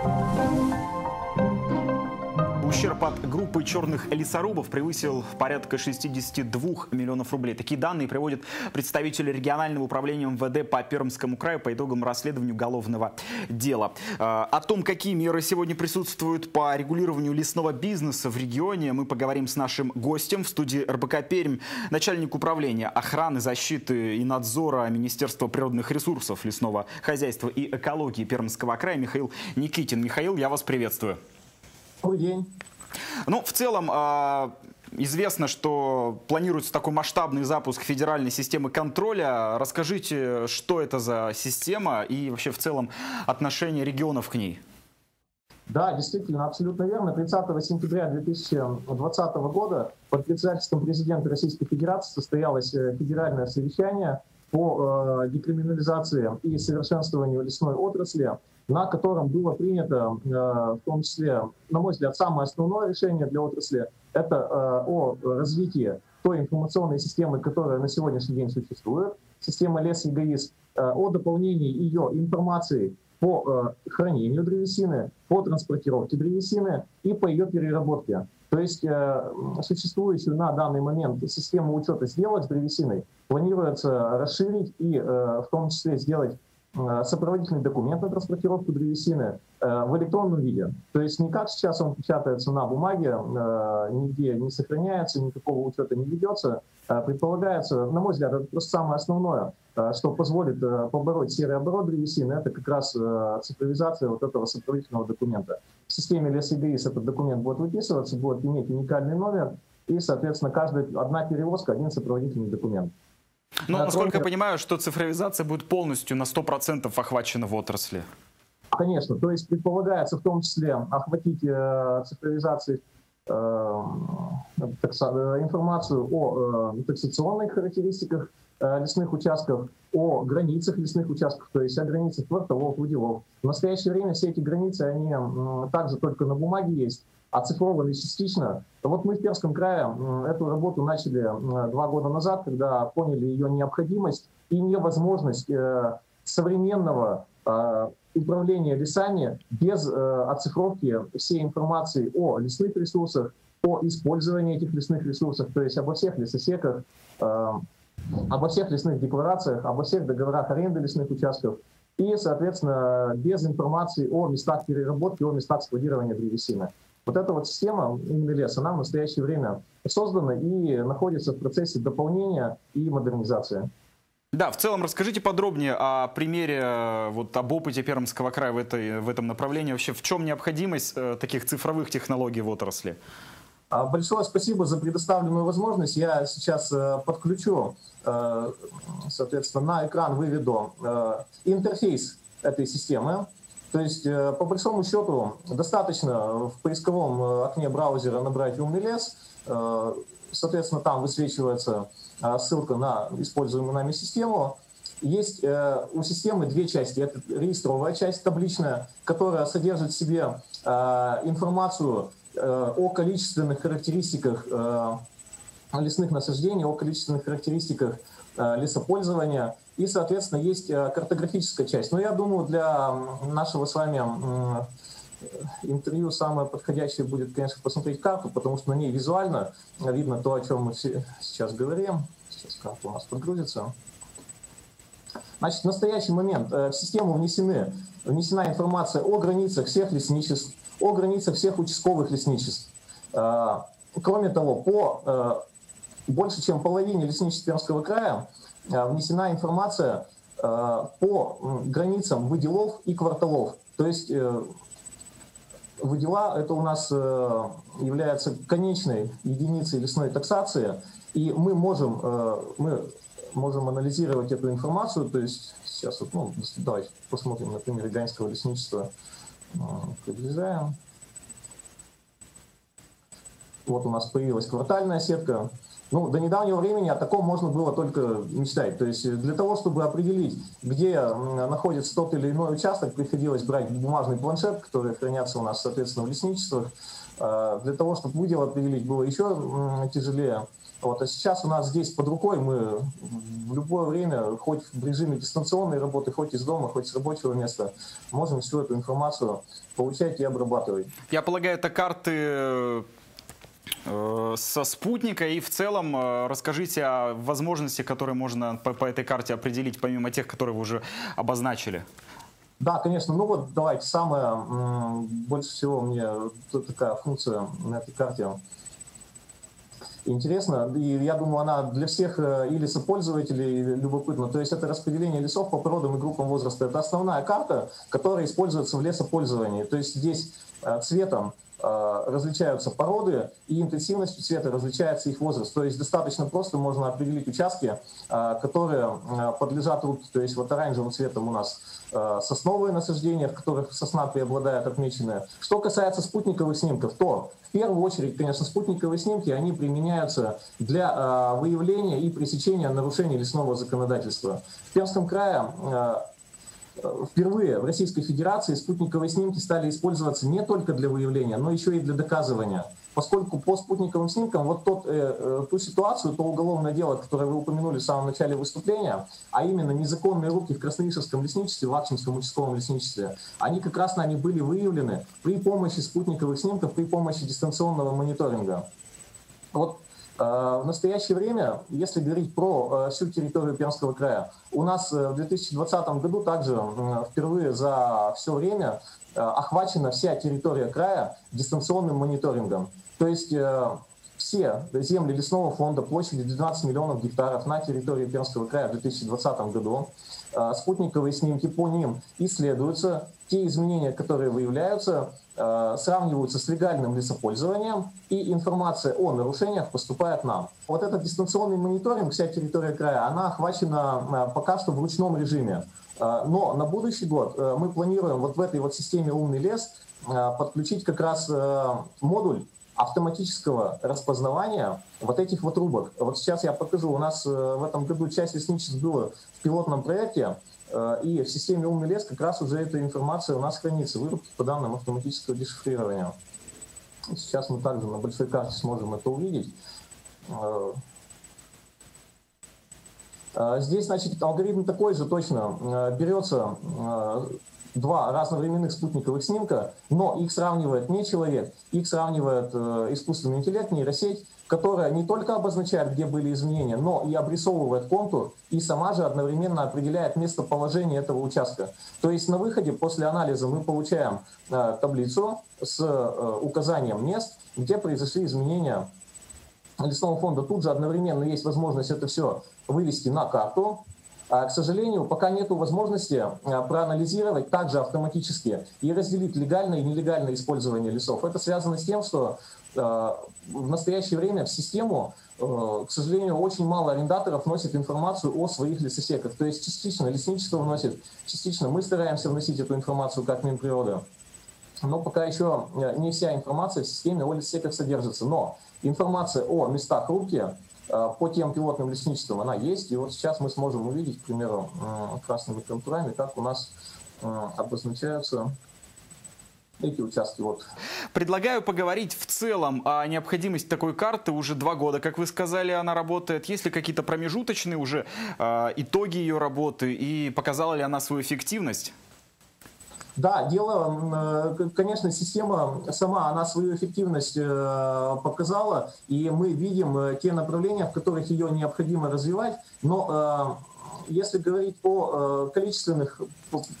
Thank you. Ущерб от группы черных лесорубов превысил порядка 62 миллионов рублей. Такие данные приводят представители регионального управления МВД по Пермскому краю по итогам расследования уголовного дела. Э, о том, какие меры сегодня присутствуют по регулированию лесного бизнеса в регионе, мы поговорим с нашим гостем в студии РБК Пермь, начальник управления охраны, защиты и надзора Министерства природных ресурсов, лесного хозяйства и экологии Пермского края Михаил Никитин. Михаил, я вас приветствую. Добрый день. Ну, в целом, а, Известно, что планируется такой масштабный запуск федеральной системы контроля. Расскажите, что это за система и вообще в целом отношение регионов к ней? Да, действительно, абсолютно верно. 30 сентября 2020 года под председательством президента Российской Федерации состоялось э, федеральное совещание по э, декриминализации и совершенствованию лесной отрасли на котором было принято, э, в том числе, на мой взгляд, самое основное решение для отрасли, это э, о развитии той информационной системы, которая на сегодняшний день существует, система лес и ГАИС, э, о дополнении ее информации по хранению древесины, по транспортировке древесины и по ее переработке. То есть существующую на данный момент систему учета сделок с древесиной планируется расширить и в том числе сделать сопроводительный документ на транспортировку древесины э, в электронном виде. То есть не как сейчас он печатается на бумаге, э, нигде не сохраняется, никакого учета не ведется. Предполагается, на мой взгляд, это просто самое основное, что позволит побороть серый оборот древесины, это как раз цифровизация вот этого сопроводительного документа. В системе ЛСИГИС этот документ будет выписываться, будет иметь уникальный номер, и, соответственно, каждая одна перевозка, один сопроводительный документ. Но, насколько я понимаю, что цифровизация будет полностью на 100% охвачена в отрасли. Конечно, то есть предполагается в том числе охватить э, цифровизацией э, такса, э, информацию о э, таксационных характеристиках лесных участков, о границах лесных участков, то есть о границах кварталов, уделов. В настоящее время все эти границы, они э, также только на бумаге есть, оцифрованы частично. Вот мы в Пермском крае эту работу начали два года назад, когда поняли ее необходимость и невозможность э, современного э, управления лесами без э, оцифровки всей информации о лесных ресурсах, о использовании этих лесных ресурсов, то есть обо всех лесосеках, обо всех лесных декларациях, обо всех договорах аренды лесных участков и, соответственно, без информации о местах переработки, о местах складирования древесины. Вот эта вот система именно лес, она в настоящее время создана и находится в процессе дополнения и модернизации. Да, в целом расскажите подробнее о примере, вот об опыте Пермского края в, этой, в этом направлении. Вообще, в чем необходимость э, таких цифровых технологий в отрасли? А, большое спасибо за предоставленную возможность. Я сейчас э, подключу, э, соответственно, на экран выведу интерфейс этой системы. То есть, э, по большому счету, достаточно в поисковом э, окне браузера набрать «умный лес», э, соответственно, там высвечивается ссылка на используемую нами систему. Есть у системы две части. Это реестровая часть табличная, которая содержит в себе информацию о количественных характеристиках лесных насаждений, о количественных характеристиках лесопользования – и, соответственно, есть э, картографическая часть. Но я думаю, для нашего с вами интервью самое подходящее будет, конечно, посмотреть карту, потому что на ней визуально видно то, о чем мы сейчас говорим. Сейчас карта у нас подгрузится. Значит, в настоящий момент э, в систему внесены, внесена информация о границах всех лесничеств, о границах всех участковых лесничеств. Э, кроме того, по больше чем половине лесничеств Пермского края Э, внесена информация э, по границам выделов и кварталов. То есть э, выдела это у нас является конечной единицей лесной таксации, и мы можем, мы можем анализировать эту информацию, то есть сейчас вот, ну, давайте посмотрим на примере лесничества, приближаем. Вот у нас появилась квартальная сетка, Ну, до недавнего времени о таком можно было только мечтать. То есть для того, чтобы определить, где находится тот или иной участок, приходилось брать бумажный планшет, который хранятся у нас, соответственно, в лесничествах. А, для того, чтобы выдел определить, было еще тяжелее. Вот, а сейчас у нас здесь под рукой мы в любое время, хоть в режиме дистанционной работы, хоть из дома, хоть с рабочего места, можем всю эту информацию получать и обрабатывать. Я полагаю, это карты э, со спутника и в целом э, расскажите о возможностях, которые можно по, по этой карте определить, помимо тех, которые вы уже обозначили. Да, конечно. Ну вот давайте, самое больше всего мне такая функция на этой карте интересно. И я думаю, она для всех э, и лесопользователей любопытна. То есть это распределение лесов по породам и группам возраста. Это основная карта, которая используется в лесопользовании. То есть здесь э, цветом различаются породы, и интенсивностью цвета различается их возраст. То есть достаточно просто можно определить участки, которые подлежат рубке. То есть вот оранжевым цветом у нас сосновые насаждения, в которых сосна преобладает отмеченная. Что касается спутниковых снимков, то в первую очередь, конечно, спутниковые снимки, они применяются для э, выявления и пресечения нарушений лесного законодательства. В Пермском крае э, впервые в Российской Федерации спутниковые снимки стали использоваться не только для выявления, но еще и для доказывания поскольку по спутниковым снимкам вот тот, э, э, ту ситуацию, то уголовное дело, которое вы упомянули в самом начале выступления, а именно незаконные руки в Красноишевском лесничестве, в Аксимском участковом лесничестве, они как раз нами были выявлены при помощи спутниковых снимков, при помощи дистанционного мониторинга. Вот в настоящее время, если говорить про э, всю территорию Пермского края, у нас в 2020 году также впервые за все время охвачена вся территория края дистанционным мониторингом. То есть э, все земли лесного фонда площадью 12 миллионов гектаров на территории Пермского края в 2020 году. Э, спутниковые снимки по ним исследуются. Те изменения, которые выявляются, э, сравниваются с легальным лесопользованием, и информация о нарушениях поступает нам. Вот этот дистанционный мониторинг, вся территория края, она охвачена пока что в ручном режиме. Но на будущий год мы планируем вот в этой вот системе «Умный лес» подключить как раз модуль автоматического распознавания вот этих вот рубок. Вот сейчас я покажу, у нас э, в этом году часть лесничеств было в пилотном проекте, э, и в системе «Умный лес» как раз уже эта информация у нас хранится, вырубки по данным автоматического дешифрирования. Сейчас мы также на большой карте сможем это увидеть. Э, здесь, значит, алгоритм такой же точно. Берется два разновременных спутниковых снимка, но их сравнивает не человек, их сравнивает э, искусственный интеллект, нейросеть, которая не только обозначает, где были изменения, но и обрисовывает контур и сама же одновременно определяет местоположение этого участка. То есть на выходе после анализа мы получаем э, таблицу с э, указанием мест, где произошли изменения лесного фонда. Тут же одновременно есть возможность это все вывести на карту, к сожалению, пока нет возможности а, проанализировать также автоматически и разделить легальное и нелегальное использование лесов. Это связано с тем, что а, в настоящее время в систему, к сожалению, очень мало арендаторов вносит информацию о своих лесосеках. То есть частично лесничество вносит, частично мы стараемся вносить эту информацию как Минприрода. Но пока еще не вся информация в системе о лесосеках содержится. Но информация о местах рубки по тем пилотным лесничествам она есть, и вот сейчас мы сможем увидеть, к примеру, красными контурами, как у нас обозначаются эти участки. Вот. Предлагаю поговорить в целом о необходимости такой карты. Уже два года, как вы сказали, она работает. Есть ли какие-то промежуточные уже э, итоги ее работы и показала ли она свою эффективность? Да, дело, э, конечно, система сама, она свою эффективность э, показала, и мы видим э, те направления, в которых ее необходимо развивать, но если говорить о количественных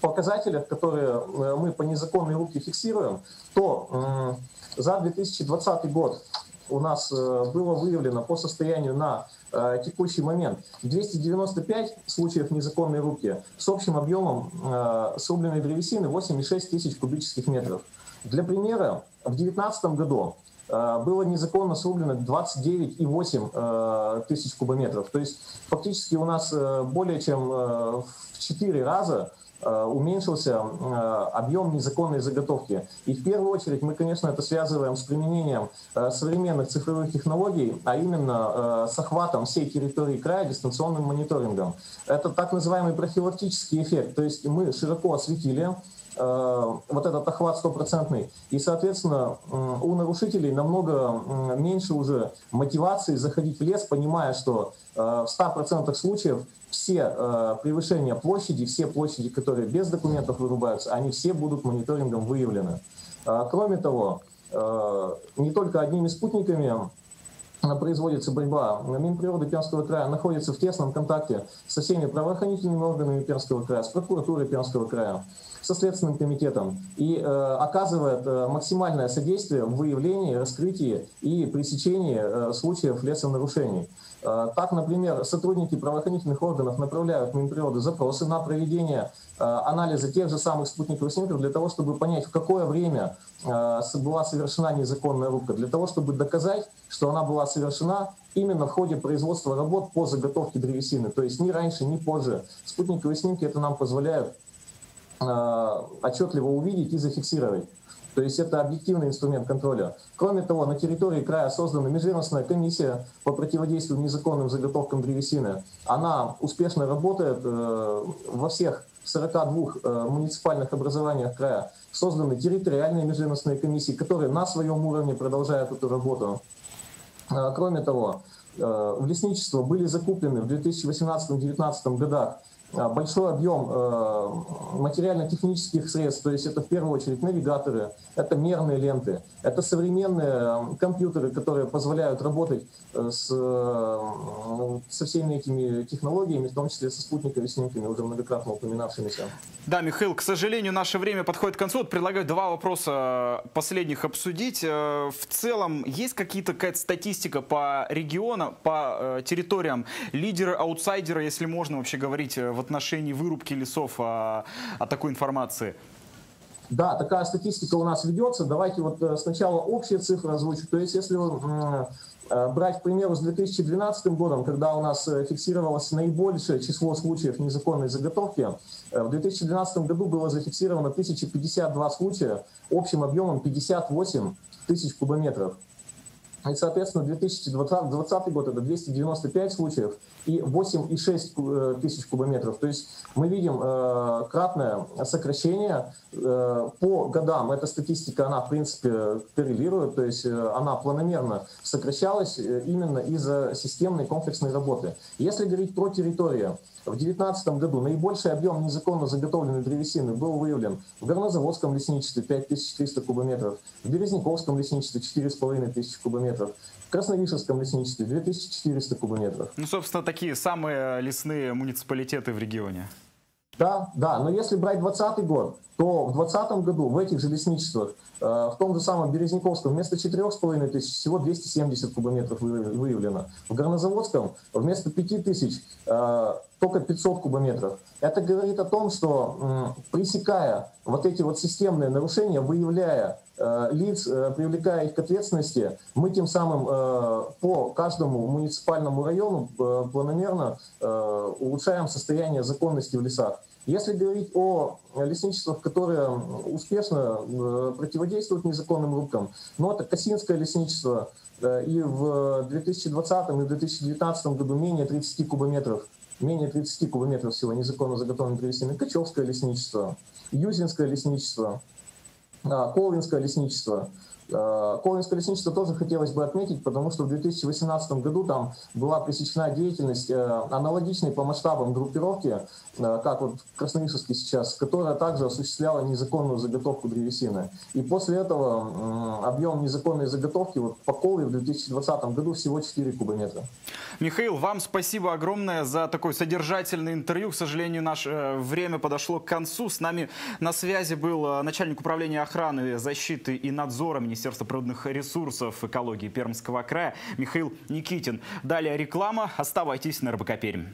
показателях, которые мы по незаконной руке фиксируем, то за 2020 год у нас было выявлено по состоянию на Э, текущий момент 295 случаев незаконной рубки с общим объемом э, срубленной древесины 8,6 тысяч кубических метров. Для примера, в 2019 году э, было незаконно срублено 29,8 тысяч кубометров. То есть фактически у нас более чем в 4 раза уменьшился объем незаконной заготовки. И в первую очередь мы, конечно, это связываем с применением современных цифровых технологий, а именно с охватом всей территории края дистанционным мониторингом. Это так называемый профилактический эффект, то есть мы широко осветили Э, вот этот охват стопроцентный. И, соответственно, у нарушителей намного меньше уже мотивации заходить в лес, понимая, что э, в 100% случаев все э, превышения площади, все площади, которые без документов вырубаются, они все будут мониторингом выявлены. Кроме того, не только одними спутниками производится борьба. Минприроды Пермского края находится в тесном контакте со всеми правоохранительными органами Пермского края, с прокуратурой Пермского края со Следственным комитетом и э, оказывает э, максимальное содействие в выявлении, раскрытии и пресечении э, случаев лесонарушений. Э, так, например, сотрудники правоохранительных органов направляют в Минприроды запросы на проведение э, анализа тех же самых спутниковых снимков для того, чтобы понять, в какое время э, была совершена незаконная рубка, для того, чтобы доказать, что она была совершена именно в ходе производства работ по заготовке древесины, то есть ни раньше, ни позже. Спутниковые снимки это нам позволяют отчетливо увидеть и зафиксировать. То есть это объективный инструмент контроля. Кроме того, на территории края создана межведомственная комиссия по противодействию незаконным заготовкам древесины. Она успешно работает э, во всех 42 э, муниципальных образованиях края. Созданы территориальные межведомственные комиссии, которые на своем уровне продолжают эту работу. Кроме того, в лесничество были закуплены в 2018-2019 годах большой объем э, материально-технических средств, то есть это в первую очередь навигаторы, это мерные ленты, это современные компьютеры, которые позволяют работать э, с, э, со всеми этими технологиями, в том числе со спутниковыми снимками, уже многократно упоминавшимися. Да, Михаил, к сожалению, наше время подходит к концу. Вот предлагаю два вопроса последних обсудить. В целом, есть какие-то какая-то статистика по регионам, по территориям, лидеры, аутсайдеры, если можно вообще говорить в отношении вырубки лесов о, о такой информации? Да, такая статистика у нас ведется. Давайте вот э, сначала общие цифры озвучу. То есть если э, брать, к примеру, с 2012 годом, когда у нас э, фиксировалось наибольшее число случаев незаконной заготовки, в 2012 году было зафиксировано 1052 случая общим объемом 58 тысяч кубометров. И, соответственно, 2020 год это 295 случаев и 8,6 э, тысяч кубометров. То есть мы видим э, кратное сокращение э, по годам. Эта статистика, она в принципе коррелирует, то есть э, она планомерно сокращалась э, именно из-за системной комплексной работы. Если говорить про территорию, в 2019 году наибольший объем незаконно заготовленной древесины был выявлен в Горнозаводском лесничестве 5300 кубометров, в Березняковском лесничестве 4500 кубометров, в Красновишерском лесничестве 2400 кубометров. Ну, собственно, такие самые лесные муниципалитеты в регионе. Да, да, но если брать 2020 год, то в 2020 году в этих же лесничествах, э, в том же самом Березняковском, вместо 4,5 тысяч всего 270 кубометров выявлено. В Горнозаводском вместо 5 тысяч э, только 500 кубометров. Это говорит о том, что пресекая вот эти вот системные нарушения, выявляя э, лиц, привлекая их к ответственности, мы тем самым по каждому муниципальному району планомерно улучшаем состояние законности в лесах. Если говорить о лесничествах, которые успешно э, противодействуют незаконным рубкам, ну это Косинское лесничество, э, и в 2020 и 2019 году менее 30 кубометров, менее 30 кубометров всего незаконно заготовленной древесины, Качевское лесничество, Юзинское лесничество, Колвинское лесничество – Э, Колвинское лесничество тоже хотелось бы отметить, потому что в 2018 году там была пресечена деятельность э, аналогичной по масштабам группировки, э, как вот Красновишевский сейчас, которая также осуществляла незаконную заготовку древесины. И после этого объем незаконной заготовки вот по Колве в 2020 году всего 4 кубометра. Михаил, вам спасибо огромное за такой содержательный интервью. К сожалению, наше время подошло к концу. С нами на связи был начальник управления охраны, защиты и надзора Министерства природных ресурсов экологии Пермского края Михаил Никитин. Далее реклама. Оставайтесь на РБК Пермь.